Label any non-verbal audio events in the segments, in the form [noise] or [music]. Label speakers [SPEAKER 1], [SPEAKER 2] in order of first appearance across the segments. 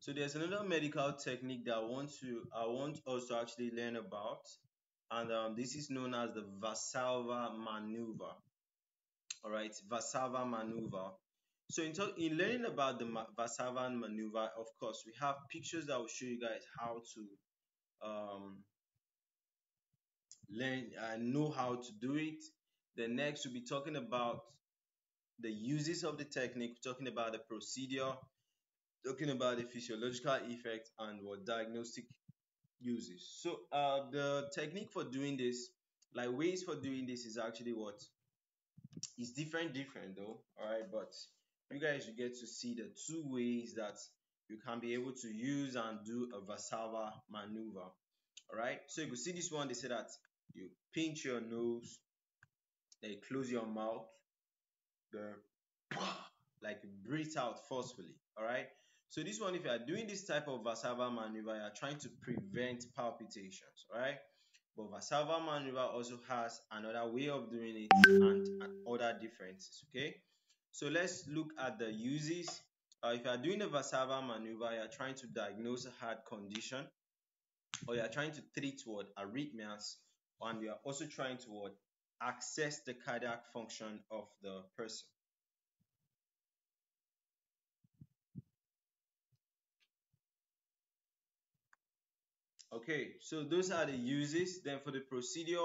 [SPEAKER 1] So there's another medical technique that I want to I want us to actually learn about, and um, this is known as the Valsalva maneuver. All right, Valsalva maneuver. So in, talk, in learning about the Valsalva maneuver, of course, we have pictures that will show you guys how to um, learn uh, know how to do it. The next, we'll be talking about the uses of the technique, we're talking about the procedure, talking about the physiological effect and what diagnostic uses. So uh, the technique for doing this, like ways for doing this is actually what is different, different though. All right, but you guys you get to see the two ways that you can be able to use and do a Valsalva maneuver. All right, so you can see this one. They say that you pinch your nose, then you close your mouth, then [clears throat] like breathe out forcefully. All right. So this one, if you are doing this type of Valsalva maneuver, you are trying to prevent palpitations, right? But Valsalva maneuver also has another way of doing it and, and other differences, okay? So let's look at the uses. Uh, if you are doing the Valsalva maneuver, you are trying to diagnose a heart condition or you are trying to treat what arrhythmias and you are also trying to what access the cardiac function of the person. Okay, so those are the uses. Then for the procedure,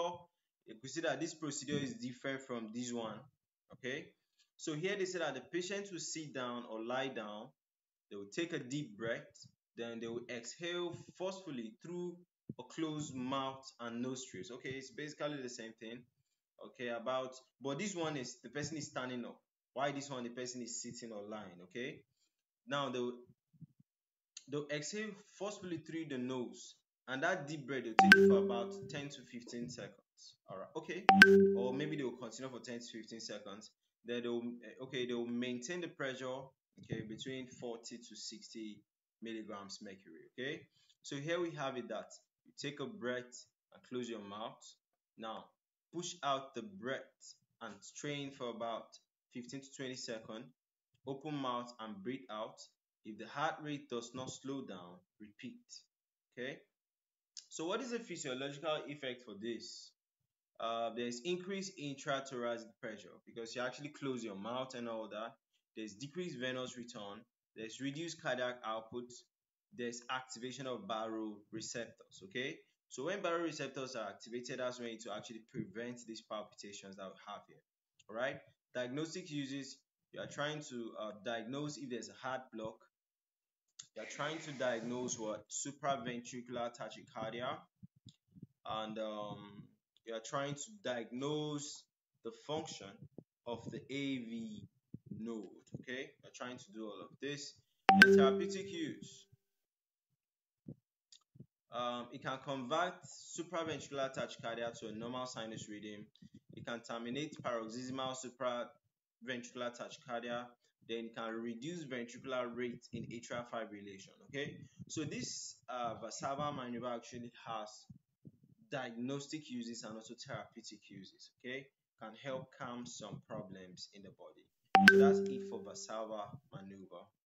[SPEAKER 1] you can see that this procedure is different from this one. Okay, so here they say that the patient will sit down or lie down, they will take a deep breath, then they will exhale forcefully through a closed mouth and nostrils. Okay, it's basically the same thing. Okay, about but this one is the person is standing up. Why this one the person is sitting or lying? Okay, now they'll they'll exhale forcefully through the nose and that deep breath will take you for about 10 to 15 seconds. All right okay. Or maybe they will continue for 10 to 15 seconds. Then they'll eh, okay they'll maintain the pressure okay between 40 to 60 milligrams mercury okay? So here we have it that you take a breath and close your mouth. Now push out the breath and strain for about 15 to 20 seconds. Open mouth and breathe out. If the heart rate does not slow down repeat okay so what is the physiological effect for this? Uh, there's increased intrathoracic pressure because you actually close your mouth and all that. There's decreased venous return. There's reduced cardiac output. There's activation of baroreceptors. Okay. So when baroreceptors are activated, that's when to actually prevent these palpitations that we have here. All right. Diagnostic uses you are trying to uh, diagnose if there's a heart block, you're trying to diagnose what supraventricular tachycardia and um, you're trying to diagnose the function of the AV node. Okay, you're trying to do all of this. And therapeutic use. Um, it can convert supraventricular tachycardia to a normal sinus rhythm. It can terminate paroxysmal supraventricular tachycardia then can reduce ventricular rate in atrial fibrillation. Okay, so this uh, Valsalva maneuver actually has diagnostic uses and also therapeutic uses. Okay, can help calm some problems in the body. So that's it for Valsalva maneuver.